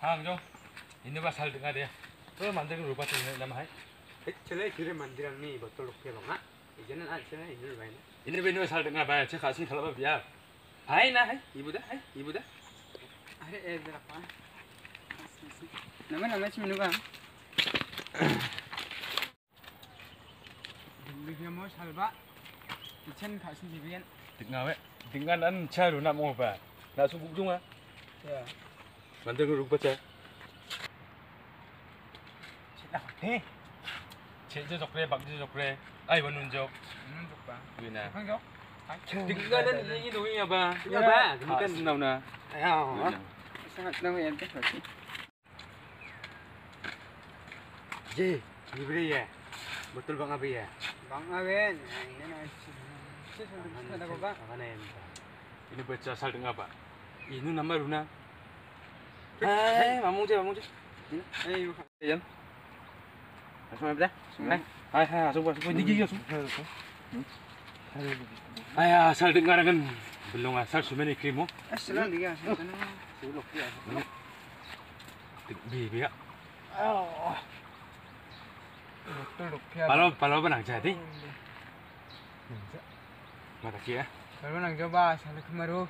항정 있는가 살든가 돼야 그 만들기 로봇 이나마 해 전에 길을 만들었니? 이것도 로켓로가 이제는 안 전에 이늘 왜나 이늘 왜 누가 살든가 봐야 제 가슴 갈라봐 비야 아이나? 해 이보다? 해 이보다? 아래 애들아 봐 남아 남아 지금 누가? 등기야 뭐 살바? 이천 가슴 비비엔 등가 왜? 등가 난 차로 나 먹어봐. 나 소국 중아. 야 બંદર રૂપ છે છેના હે 제주 적래 박주 적래 아이 원눈 적 원눈 적봐 왜나 한적 등가는 이 동이야 봐 야봐 그러니까 나오나 야 생각 나고 얘한테 그렇지 예 이브리야 betul bang Abi ya bang Awen ini baca asal dengar pak ini nama Luna hai mamung cek mamung cek Ayo, Yan. Langsung aja. Hai, hai, hai, langsung langsung ini gigi langsung. Ay, asal dengar kan belum asal sumen ikrimu. Aslan dia, aslan. Suluk ya. Bibi ya. Betul rupiah. Palo palo benang jadi. Mata kia. Kalau nang coba, salah kemaru.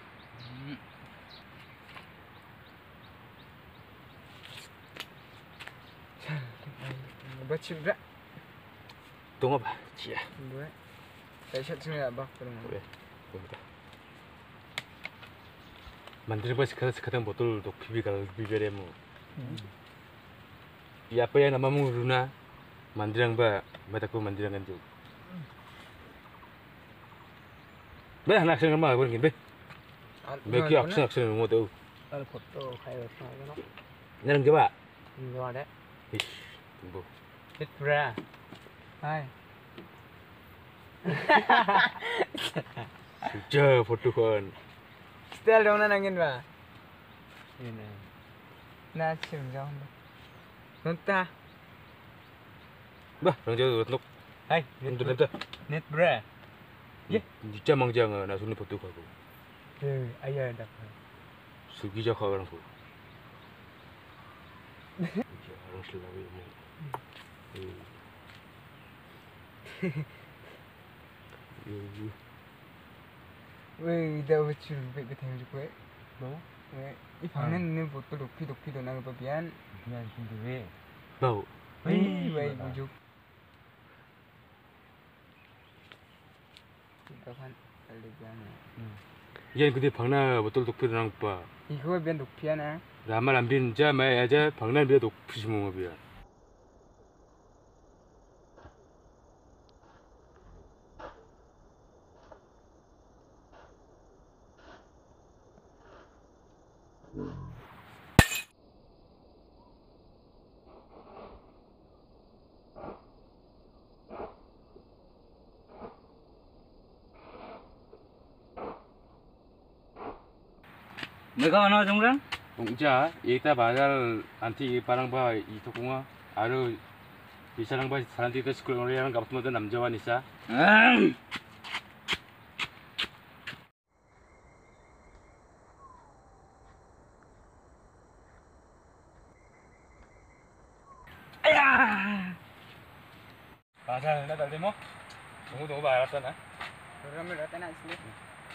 Baca berak. Tunggu apa? Cia. Buat. Saya shot sini lah, bak. Oke. Tunggu. Mandiri pas sekarang sekarang botol untuk bibi kalau bibi demo. Ya apa ya namamu Luna? Mandirang ba, mataku mandirang kan tu. Be anak sen mah pun be. Be ki aksen aksen mo tu. Kalau foto kayak apa, kan? Nang coba. Ini ada. Ish, tunggu. Hit bra. Hai. Sudah foto kan. Style dong na nangin ba? Ini. Na sim jauh. Nunta. Bah, nang jauh untuk Hai. untuk nanti. Net bra. Ye, jam mang jang na suni foto ko. Eh, ayah dapat. Sugi kau orang ko. Orang 음. 여기 왜 나우치를 왜 대해줄 거야? 뭐? 왜이 방에 아. 있는 보트 높이 높이도 나는 거 미안. 미안 근데 왜? 뭐? 왜왜 무족? 그러니까 한 달리 미안해. 이게 근데 방나 보트 높이도 나는 거 봐. 이거 미안 높이 하나. 나만 안 비는 자 마야 자 방나 비야 높이 지 뭐가 비야. 뭐, Mereka mana jongran? Ungja, ita bazar anti parang ba itu kunga aru bisa nang ba saranti ke sekolah orang yang kapat mo namjawan isa. Bazar na dalde mo. Tunggu tunggu ba aratan na. 그러면 어떤 안 쓸래?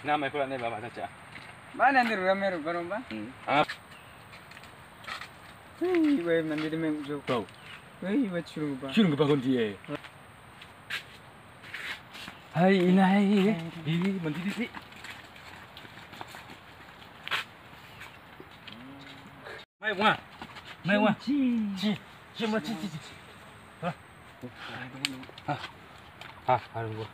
Na mai pula ne ba bazar cha. mana nih ramai rumah rumah? Ah, Hei, 왜 만들어 면 저. bau. 왜 이거 치는 거 봐. Sino ba kon die? Hai inai. Ini mandi di. Mai wa. Mai wa. Ci. Ci mo ci ci ci. Ha. Ha. Ha, harum gua.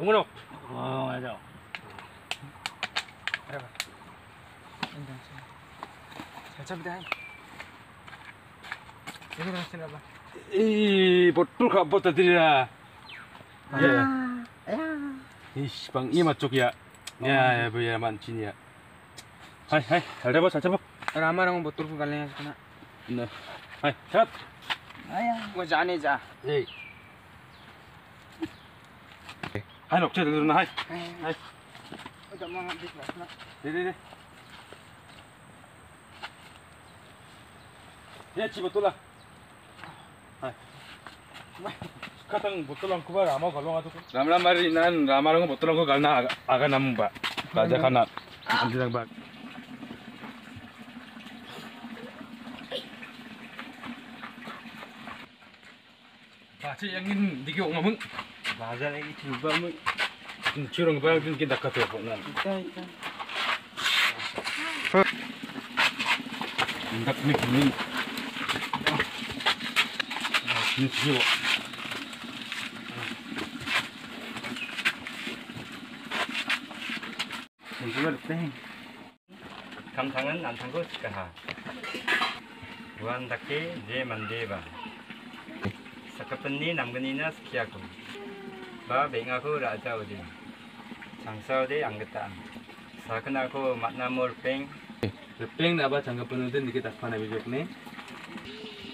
Umunok. Oh, nggak tahu. Berapa? Endang sini. Saya dah. Ini masih apa? Ih, betul kak bot tadi ya. Ah. Ya. Ya. Ih, bang, ini macuk ya. Oh, ya, ya, bu ya mancing ya. Hai, hai, ada bos, ada bos. Ramah orang betul kalian kena. Nah, hai, cepat. Ayah, gua jani aja. Hei. hai lộc chưa được rồi này hai. Đi đi đi. Đi chị bật tôi là hai. Katang botolong kuba rama galong atu ramla mari nan rama rong botolong ko galna aga nam ba raja khana anjirang ba ba chi angin dikyo ngamung Bazar lagi cuba mu. Curang bang tu kita kat telefon nan. Kita kita. Hendak ni ni. Ni jiwa. 이걸 땡 감상은 안탄거 시카하 무한답게 내 만대봐 사카뿐니 남근이나 스키야구 바 뱅하고 라자오디. 장사오디 안겠다. 사근하고 만나몰 뱅. Peng na ba jangan penuh dan dikit apa nabi jok nih.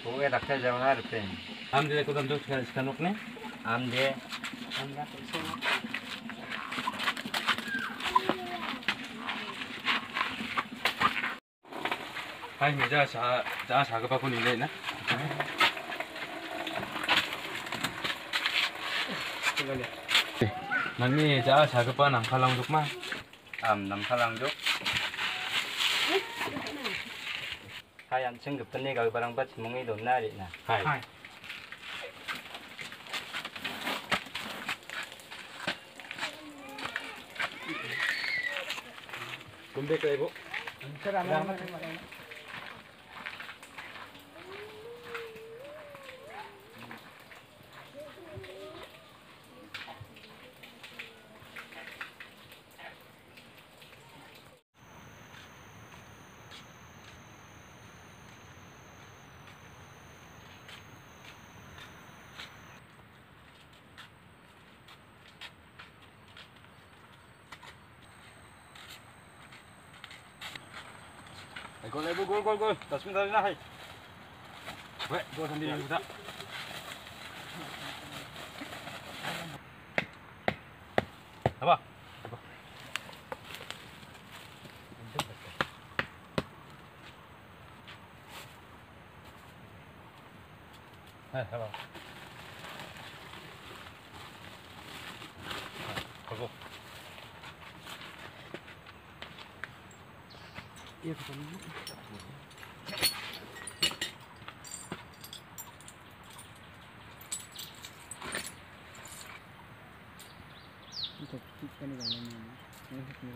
보에 닥쳐 자 มันมีจะเอาชากระเป๋าหน้งพลังจุกมาอ่าหน้งพลังจุกใครอันชิ่งกับเป็นนี่กับปลังปัจจุบันนี้โดนหน้าดินะใช่คุณเด็กเลยบุ๊ก 이 돈나리나. Hai. Kumbe ka ibu. Salamat. Gol ibu gol gol gol. Tas minta na hai. Weh, gol sendiri kita. Я потом не буду. Ну так, птичка не дала мне. Я их не.